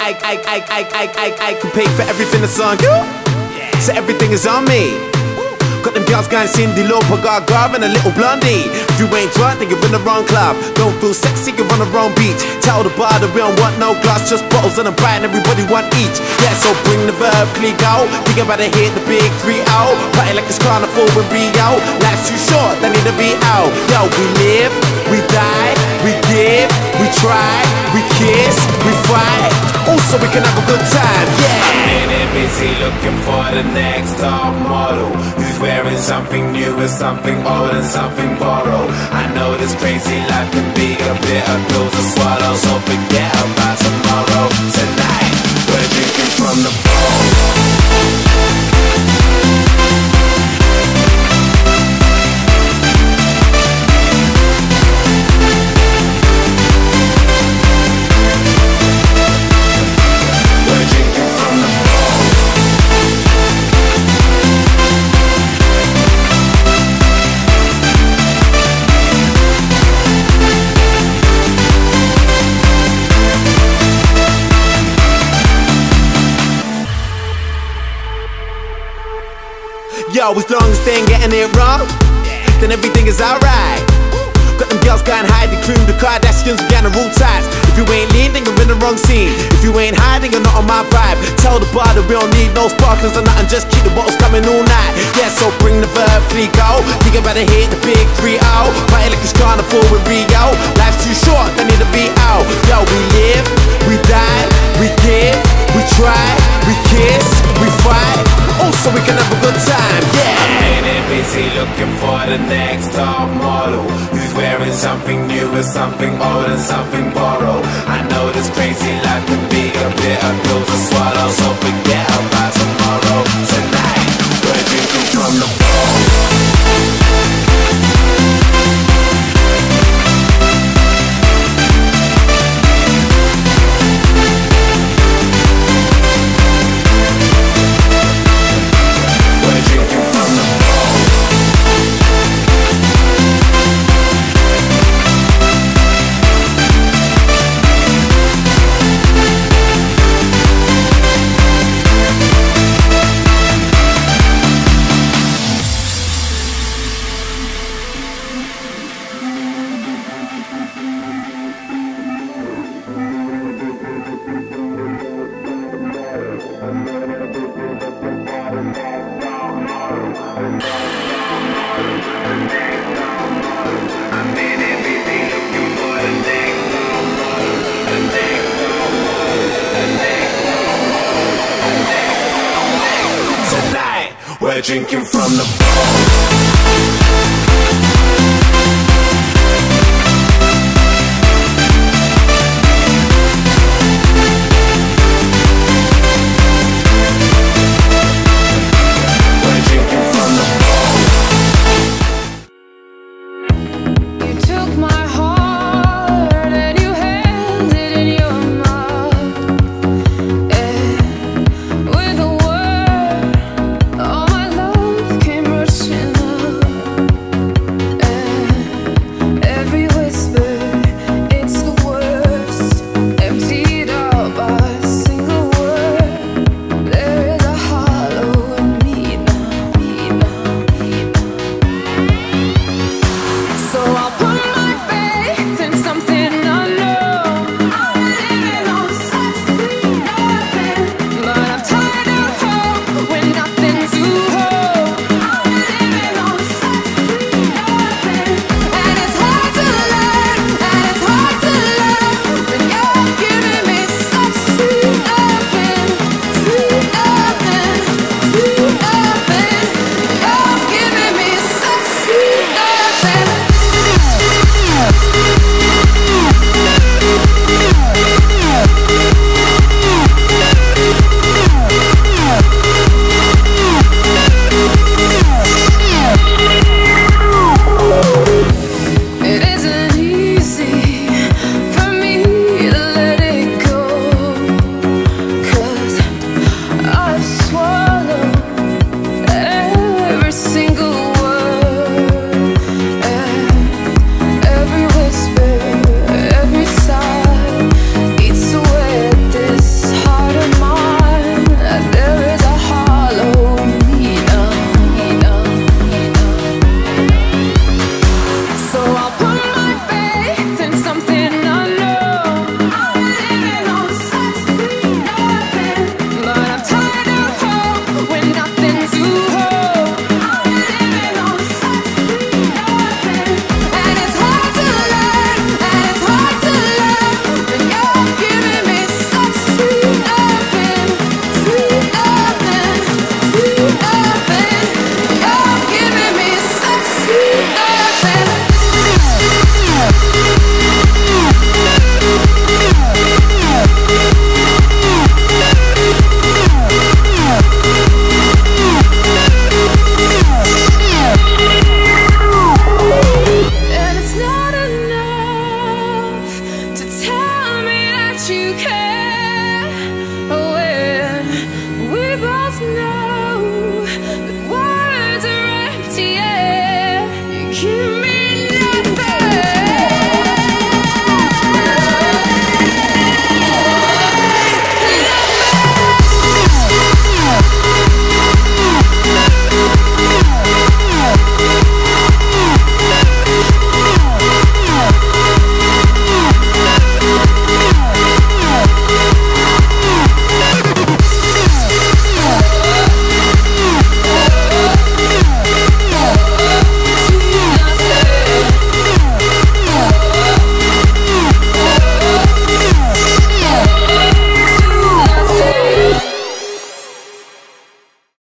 I, I, I, I, I, I, I can pay for everything that's on you. So everything is on me. Got them girls going Cyndi Lauper, Gaga, and a little blondie. If you ain't drunk, then you're in the wrong club. Don't feel sexy, you're on the wrong beach. Tell the bar that we don't want no glass, just bottles and a brand, everybody want each. Yeah, so bring the verb, click out. Think about to hit the big 3 out. Party like it's carnival in Rio. Life's too short, they need to be out. Yo, we live, we die, we give, we try, we kiss, we fight. Also, we can have a good time, yeah. Minute busy looking for the next top model Who's wearing something new and something old and something borrowed I know this crazy life can Yo, as long as they ain't getting it wrong, then everything is alright. Got them girls high, the cream, the Kardashians, we got the rule. If you ain't lean, then you're in the wrong scene. If you ain't hiding, you're not on my vibe. Tell the bar that we don't need no sparklers or nothing, just keep the bottles coming all night. Yeah, so bring the verb, free go. Think about hit the big 3 out. Party like it's carnival with Rio. Life's too short, they need to be out. Yo, we live, we die, we give, we try, we kiss, we fight. Also, we can have a good time, yeah. Minute busy looking for the next top model Who's wearing something new and something old and something borrowed I know this drinking from the bowl.